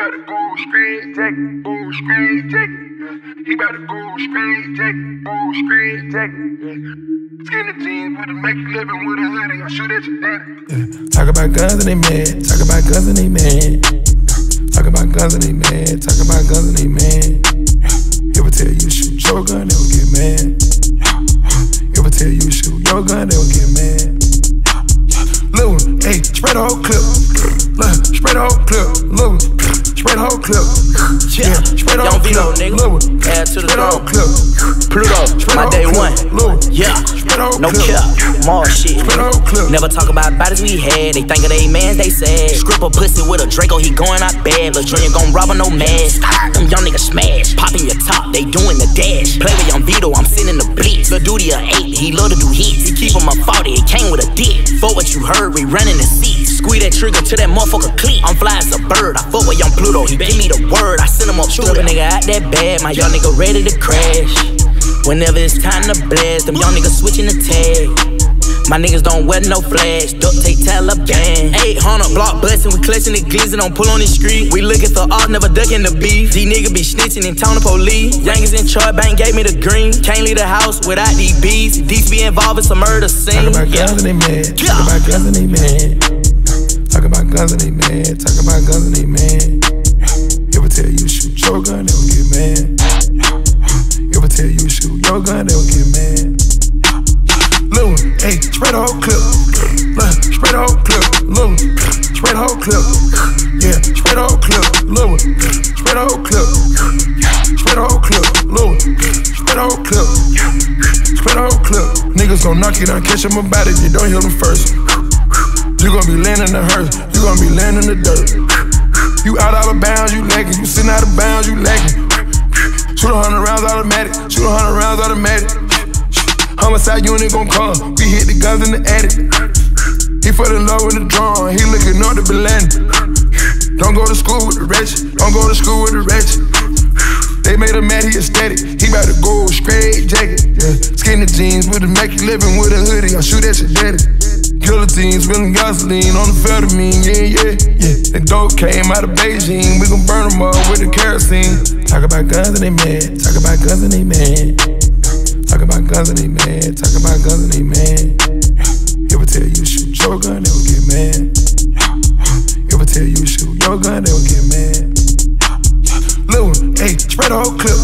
better go straight jacket, go straight jacket. He better go straight jacket, go straight jacket. Skinny jeans with a make living with a hoodie. I shoot at your daddy. Talk about guns and they mad. Talk about guns and they mad. Talk about guns and they mad. Talk about guns and they mad. If I tell you shoot your gun, they will get mad. If I tell you shoot your gun, they will get mad. Little hey, spread the whole clip. Look, spread the whole clip. Little the whole clip. Yeah, spread the whole Vito, clip. nigga. Little Add to the the whole clip. Pluto, my day one. clip. Little Yeah, spread the whole no clip. cap, more shit. Spread the whole clip. Never talk about bodies we had. They think of they mans, they sad. Script a pussy with a Draco, he going out bad. Lil' Junior gon' rob a no mask. Them young niggas smash. Popping your top, they doing the dash. Play with Young Vito, I'm sending the blitz. Lil' Duty a 8, he love to do hits. He keep him a 40, it came with a dick. For what you heard, we running the seats. Squeeze that trigger to that motherfucker click. I'm fly as a bird, I fuck with Young Pluto. He gave me the word, I send him up through a nigga out that bad. My young nigga ready to crash. Whenever it's time to blast, them young niggas switching the tag. My niggas don't wear no flash, duct tape Taliban. 800 block bustin', we clutching the glizzy, don't pull on the street. We looking for art, never ducking the beef. These niggas be snitching and telling the police. Youngins in Troy Bank gave me the green. Can't leave the house without these beats. These be involved in some murder scene. Talk about Yeah. guns and they mad. Talk about guns and they mad. Guns and they mad. Talk about guns and they mad. If I tell you shoot your gun, they will get mad. If I tell you shoot your gun, they will get mad. Lil one, hey, spread the whole clip. Look, spread the whole clip. Lil one, spread the whole clip. Yeah, spread the whole clip. Lil one, spread the whole clip. Spread the whole clip. Lil one, spread the whole clip. Spread the whole clip. Niggas gon' knock you down, catch them about it, you don't hear them first. You gon' be landing the hearse, you gon' be landing the dirt. You out out of bounds, you lagging. You sitting out of bounds, you lagging. Shoot a hundred rounds automatic, shoot a hundred rounds automatic. Homicide unit gon' come, we hit the guns in the attic. He fell in love with the drum, he looking up to Belen. Don't go to school with the wretched, don't go to school with the wretched. They made him mad, he aesthetic. He bout to go straight jacket. Jeans with a make living with a hoodie. I shoot at your daddy. Guillotines, spilling gasoline on the amphetamine. Yeah, yeah, yeah. The dope came out of Beijing. We gon' burn them up with the kerosene. Talk about guns and they mad. Talk about guns and they mad. Talk about guns and they mad. Talk about guns and they mad. If I tell you shoot your gun, they will get mad. If I tell you shoot your gun, they will get mad. Lil one, hey, spread the whole clip.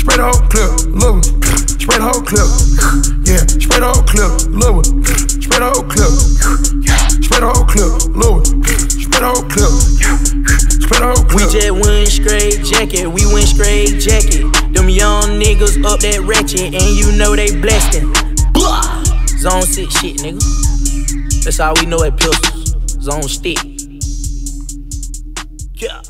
Spread the whole clip. Lil one, spread the whole clip. Yeah, spread the whole clip. Lil one, spread the whole clip. Spread the whole clip. Lil one, spread the whole clip. Spread the whole We just went straight jacket, we went straight jacket. Them young niggas up that ratchet, and you know they blessed it. Blah! Zone 6 shit, nigga. That's all we know at Pistols. Zone stick. Yeah.